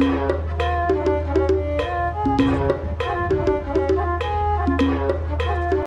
Thank you.